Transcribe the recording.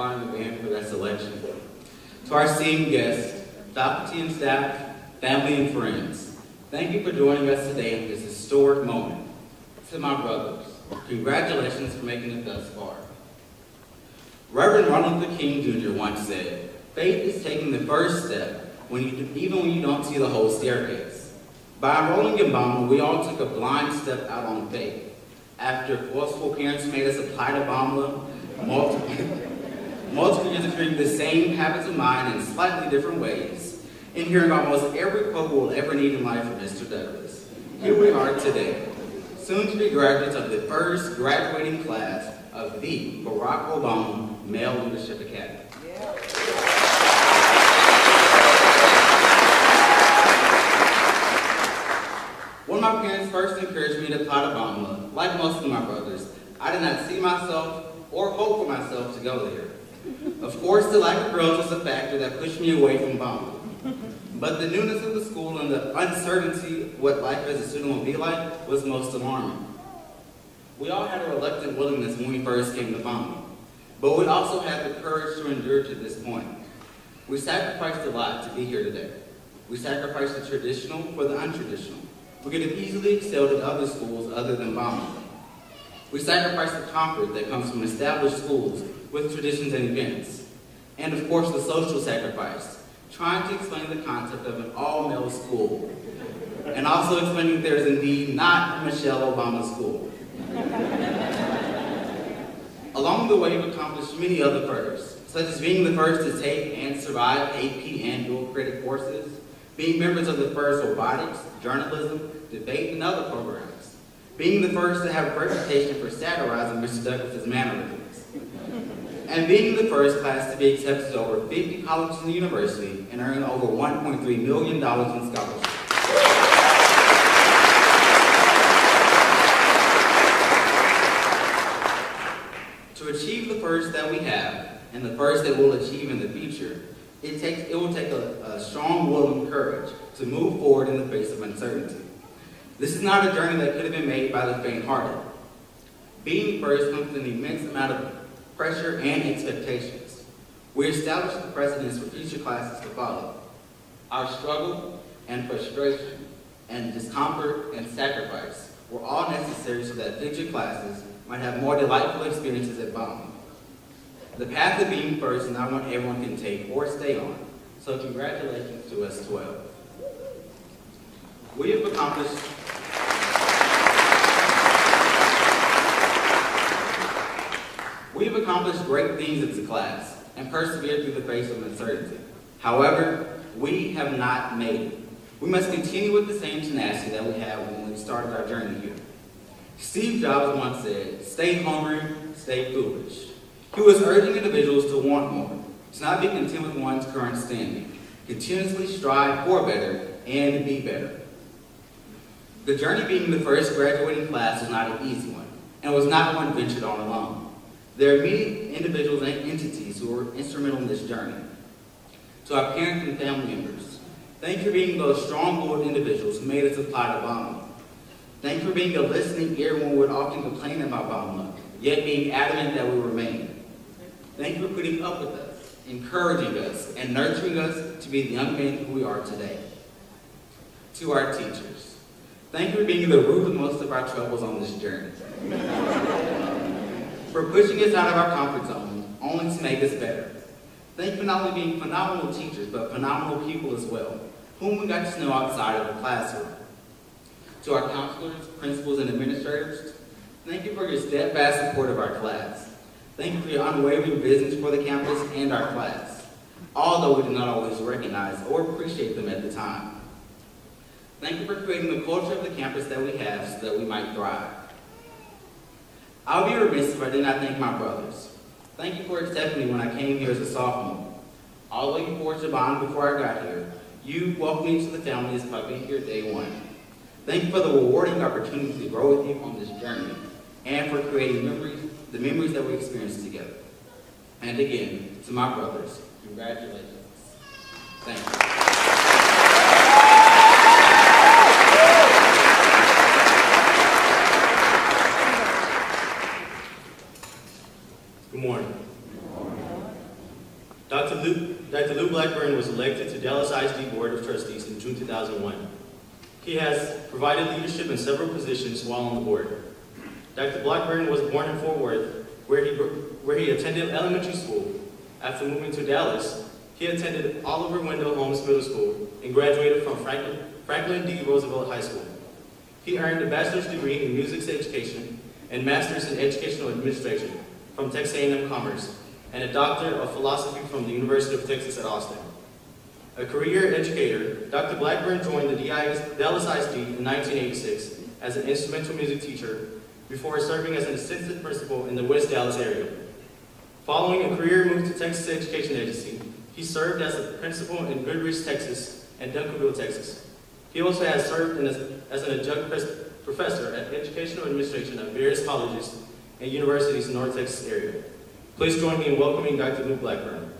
for that selection. To our esteemed guests, faculty and staff, family and friends, thank you for joining us today in this historic moment. To my brothers, congratulations for making it thus far. Reverend Martin Luther King Jr. once said, faith is taking the first step when you, even when you don't see the whole staircase. By enrolling in BOMLA, we all took a blind step out on faith. After forceful parents made us apply to BOMLA, multiple, multiple years of hearing the same habits of mind in slightly different ways, and hearing almost every quote we'll ever need in life from Mr. Douglas. Here we are today, soon to be graduates of the first graduating class of the Barack Obama Male Leadership Academy. When my parents first encouraged me to apply to Obama, like most of my brothers, I did not see myself or hope for myself to go there. Of course, the lack of girls was a factor that pushed me away from BOMLA. But the newness of the school and the uncertainty what life as a student will be like was most alarming. We all had a reluctant willingness when we first came to BOMLA, but we also had the courage to endure to this point. We sacrificed a lot to be here today. We sacrificed the traditional for the untraditional. We could have easily excelled at other schools other than BOMLA. We sacrificed the comfort that comes from established schools with traditions and events. And of course, the social sacrifice, trying to explain the concept of an all-male school. And also explaining there's indeed not a Michelle Obama school. Along the way, we've accomplished many other firsts, such as being the first to take and survive AP and dual credit courses, being members of the first robotics, journalism, debate, and other programs, being the first to have a reputation for satirizing Mr. Douglas's mannerisms, and being the first class to be accepted to over 50 colleges and universities and earn over $1.3 million in scholarships. To achieve the first that we have, and the first that we'll achieve in the future, it, takes, it will take a, a strong will and courage to move forward in the face of uncertainty. This is not a journey that could have been made by the faint-hearted. Being first comes with an immense amount of pressure and expectations. We established the precedents for future classes to follow. Our struggle and frustration and discomfort and sacrifice were all necessary so that future classes might have more delightful experiences at Baum. The path of being first is not one everyone can take or stay on, so congratulations to us 12. We have accomplished Accomplished great things as a class and persevered through the face of uncertainty. However, we have not made it. We must continue with the same tenacity that we had when we started our journey here. Steve Jobs once said, stay hungry, stay foolish. He was urging individuals to want more, to not be content with one's current standing, continuously strive for better and be better. The journey being the first graduating class was not an easy one, and was not one ventured on alone. There are many individuals and entities who were instrumental in this journey. To our parents and family members, thank you for being those strong-willed individuals who made us apply to BOMLA. Thank you for being a listening ear when we would often complain about BOMLA, yet being adamant that we remain. Thank you for putting up with us, encouraging us, and nurturing us to be the young men who we are today. To our teachers, thank you for being the root of most of our troubles on this journey for pushing us out of our comfort zone, only to make us better. Thank you for not only being phenomenal teachers, but phenomenal people as well, whom we got to know outside of the classroom. To our counselors, principals, and administrators, thank you for your steadfast support of our class. Thank you for your unwavering business for the campus and our class, although we did not always recognize or appreciate them at the time. Thank you for creating the culture of the campus that we have so that we might thrive. I would be remiss if I did not thank my brothers. Thank you for accepting me when I came here as a sophomore. All looking forward to bond before I got here. You welcomed me to the family as I'd been here day one. Thank you for the rewarding opportunity to grow with you on this journey and for creating memories, the memories that we experienced together. And again, to my brothers, congratulations. Thank you. Morning. Lew, Dr. Lew Blackburn was elected to Dallas ISD Board of Trustees in June 2001. He has provided leadership in several positions while on the board. Dr. Blackburn was born in Fort Worth, where he, where he attended elementary school. After moving to Dallas, he attended Oliver Wendell Holmes Middle School and graduated from Franklin, Franklin D. Roosevelt High School. He earned a bachelor's degree in music education and master's in educational administration from Texas A&M Commerce and a doctor of philosophy from the University of Texas at Austin. A career educator, Dr. Blackburn joined the Dallas ISD in 1986 as an instrumental music teacher before serving as an assistant principal in the West Dallas area. Following a career move to Texas Education Agency, he served as a principal in Goodrich, Texas and Duncanville, Texas. He also has served as, as an adjunct professor at educational administration at various colleges in North Texas area. Please join me in welcoming Dr. Lew Blackburn.